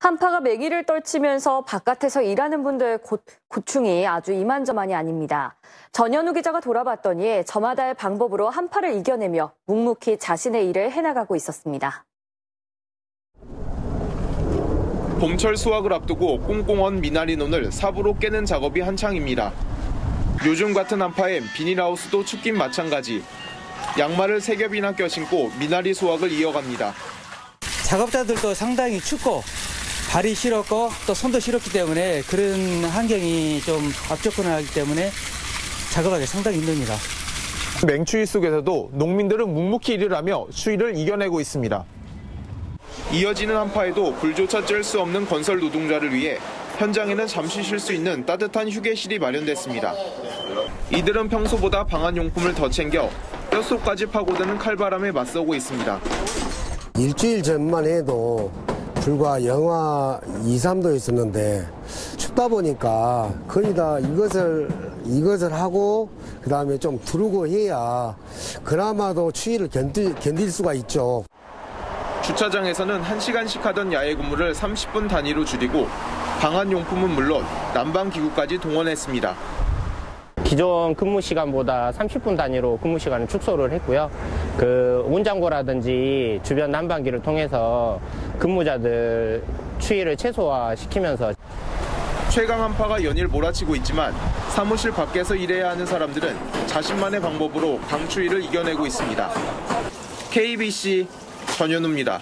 한파가 매기를 떨치면서 바깥에서 일하는 분들의 고, 고충이 아주 이만저만이 아닙니다. 전현우 기자가 돌아봤더니 저마다의 방법으로 한파를 이겨내며 묵묵히 자신의 일을 해나가고 있었습니다. 봄철 수확을 앞두고 꽁꽁언 미나리 논을 삽으로 깨는 작업이 한창입니다. 요즘 같은 한파엔 비닐하우스도 춥긴 마찬가지. 양말을 세 겹이나 껴 신고 미나리 수확을 이어갑니다. 작업자들도 상당히 춥고 발이 시렸고 또 손도 시렸기 때문에 그런 환경이 좀 압조건하기 때문에 작업하기 상당히 힘듭니다. 맹추위 속에서도 농민들은 묵묵히 일을 하며 추위를 이겨내고 있습니다. 이어지는 한파에도 불조차 쬐을 수 없는 건설 노동자를 위해 현장에는 잠시 쉴 수 있는 따뜻한 휴게실이 마련됐습니다. 이들은 평소보다 방한용품을 더 챙겨 뼛속까지 파고드는 칼바람에 맞서고 있습니다. 일주일 전만 해도 불과 영하 2, 3도 있었는데 춥다 보니까 거의 다 이것을 이것을 하고 그 다음에 좀 두르고 해야 그나마도 추위를 견딜, 견딜 수가 있죠. 주차장에서는 1시간씩 하던 야외 근무를 30분 단위로 줄이고 방한 용품은 물론 난방 기구까지 동원했습니다. 기존 근무 시간보다 30분 단위로 근무 시간을 축소를 했고요. 그 온장고라든지 주변 난방기를 통해서 근무자들 추위를 최소화시키면서 최강 한파가 연일 몰아치고 있지만 사무실 밖에서 일해야 하는 사람들은 자신만의 방법으로 강추위를 이겨내고 있습니다. KBC 전현우입니다.